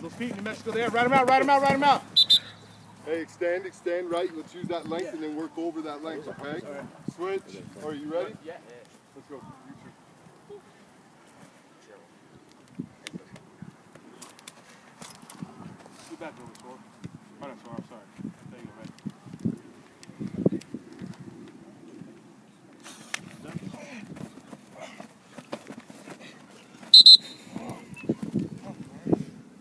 Those feet in New Mexico there. Ride them out, ride them out, ride them out. Hey, extend, extend, right? Let's use that length and then work over that length, okay? Switch. Are you ready? Yeah. Let's go. You score. I'm sorry.